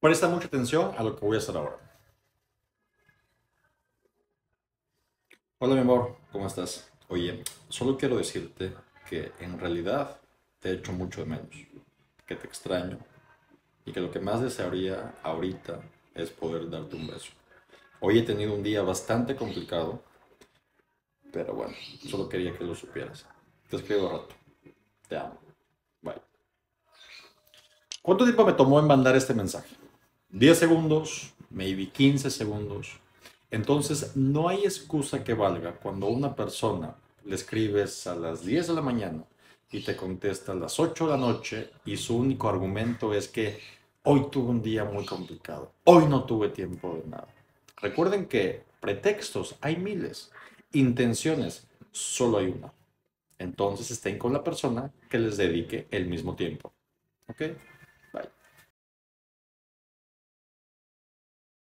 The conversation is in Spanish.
Presta mucha atención a lo que voy a hacer ahora. Hola mi amor, ¿cómo estás? Oye, solo quiero decirte que en realidad te echo mucho de menos, que te extraño y que lo que más desearía ahorita es poder darte un beso. Hoy he tenido un día bastante complicado, pero bueno, solo quería que lo supieras. Te escribo rato. Te amo. Bye. ¿Cuánto tiempo me tomó en mandar este mensaje? 10 segundos, maybe 15 segundos. Entonces, no hay excusa que valga cuando una persona le escribes a las 10 de la mañana y te contesta a las 8 de la noche y su único argumento es que hoy tuve un día muy complicado, hoy no tuve tiempo de nada. Recuerden que pretextos hay miles, intenciones solo hay una. Entonces estén con la persona que les dedique el mismo tiempo. ¿Ok?